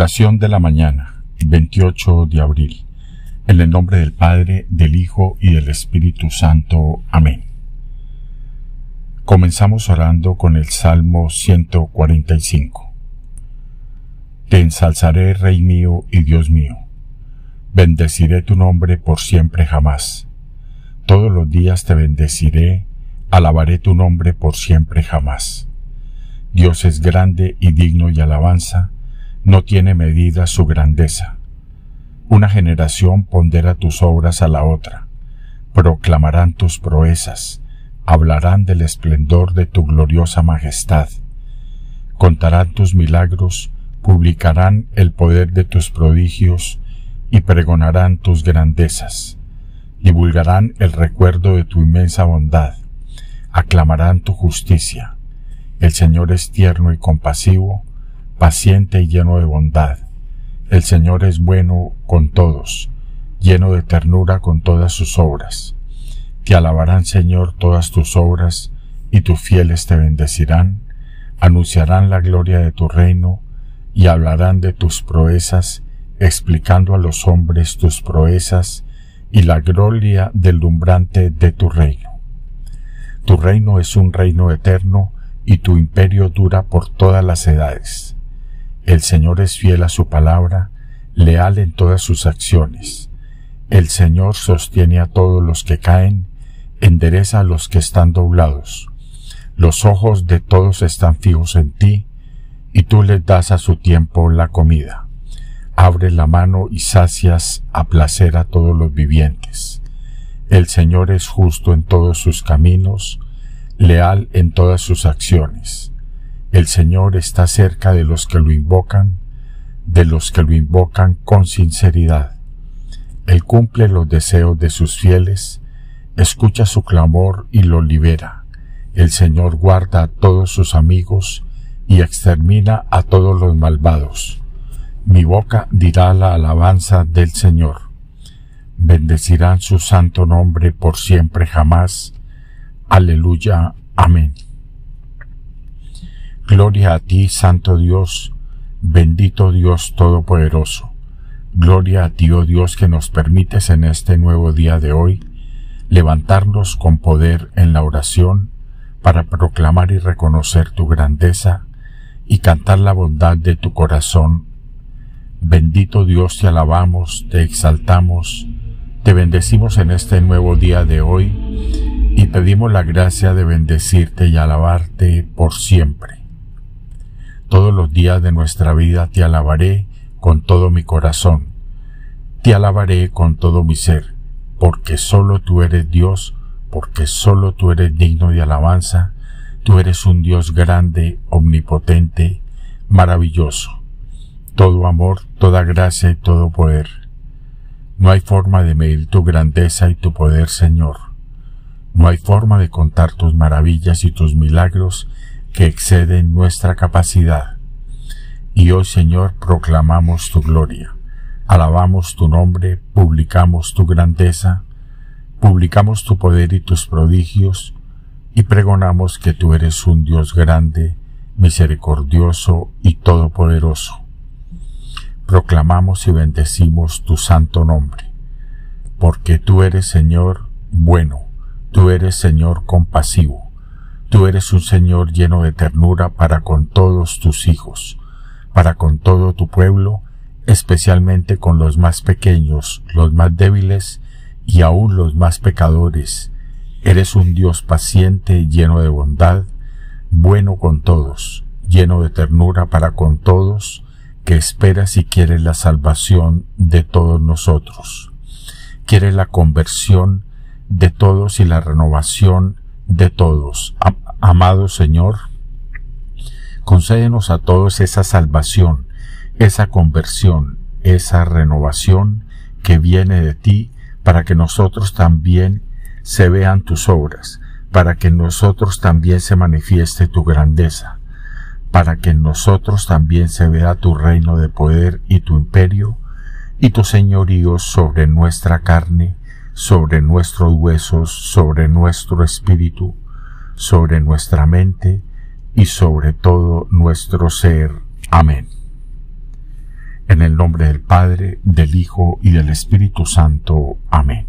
Oración de la mañana, 28 de abril. En el nombre del Padre, del Hijo y del Espíritu Santo. Amén. Comenzamos orando con el Salmo 145. Te ensalzaré, Rey mío y Dios mío. Bendeciré tu nombre por siempre jamás. Todos los días te bendeciré, alabaré tu nombre por siempre jamás. Dios es grande y digno y alabanza, no tiene medida su grandeza. Una generación pondera tus obras a la otra, proclamarán tus proezas, hablarán del esplendor de tu gloriosa majestad, contarán tus milagros, publicarán el poder de tus prodigios. Y pregonarán tus grandezas, divulgarán el recuerdo de tu inmensa bondad, aclamarán tu justicia. El Señor es tierno y compasivo, paciente y lleno de bondad. El Señor es bueno con todos, lleno de ternura con todas sus obras. Te alabarán, Señor, todas tus obras, y tus fieles te bendecirán, anunciarán la gloria de tu reino, y hablarán de tus proezas, explicando a los hombres tus proezas y la gloria lumbrante de tu reino. Tu reino es un reino eterno, y tu imperio dura por todas las edades. El Señor es fiel a su palabra, leal en todas sus acciones. El Señor sostiene a todos los que caen, endereza a los que están doblados. Los ojos de todos están fijos en ti, y tú les das a su tiempo la comida. Abre la mano y sacias a placer a todos los vivientes. El Señor es justo en todos sus caminos, leal en todas sus acciones. El Señor está cerca de los que lo invocan, de los que lo invocan con sinceridad. Él cumple los deseos de sus fieles, escucha su clamor y lo libera. El Señor guarda a todos sus amigos y extermina a todos los malvados. Mi boca dirá la alabanza del Señor. Bendecirán su santo nombre por siempre jamás. Aleluya. Amén. Gloria a ti, Santo Dios, bendito Dios Todopoderoso. Gloria a ti, oh Dios, que nos permites en este nuevo día de hoy levantarnos con poder en la oración para proclamar y reconocer tu grandeza y cantar la bondad de tu corazón. Bendito Dios, te alabamos, te exaltamos, te bendecimos en este nuevo día de hoy y pedimos la gracia de bendecirte y alabarte por siempre. Todos los días de nuestra vida te alabaré con todo mi corazón. Te alabaré con todo mi ser, porque solo tú eres Dios, porque solo tú eres digno de alabanza, tú eres un Dios grande, omnipotente, maravilloso. Todo amor, toda gracia y todo poder. No hay forma de medir tu grandeza y tu poder, Señor. No hay forma de contar tus maravillas y tus milagros que exceden nuestra capacidad. Y hoy, Señor, proclamamos tu gloria, alabamos tu nombre, publicamos tu grandeza, publicamos tu poder y tus prodigios, y pregonamos que tú eres un Dios grande, misericordioso y todopoderoso. Proclamamos y bendecimos tu santo nombre, porque tú eres Señor bueno, tú eres Señor compasivo, Tú eres un Señor lleno de ternura para con todos tus hijos, para con todo tu pueblo, especialmente con los más pequeños, los más débiles y aún los más pecadores. Eres un Dios paciente, lleno de bondad, bueno con todos, lleno de ternura para con todos, que esperas y quieres la salvación de todos nosotros. Quieres la conversión de todos y la renovación de todos. Amado Señor, concédenos a todos esa salvación, esa conversión, esa renovación que viene de ti, para que nosotros también se vean tus obras, para que en nosotros también se manifieste tu grandeza, para que en nosotros también se vea tu reino de poder y tu imperio, y tu señorío sobre nuestra carne, sobre nuestros huesos, sobre nuestro espíritu, sobre nuestra mente y sobre todo nuestro ser. Amén. En el nombre del Padre, del Hijo y del Espíritu Santo. Amén.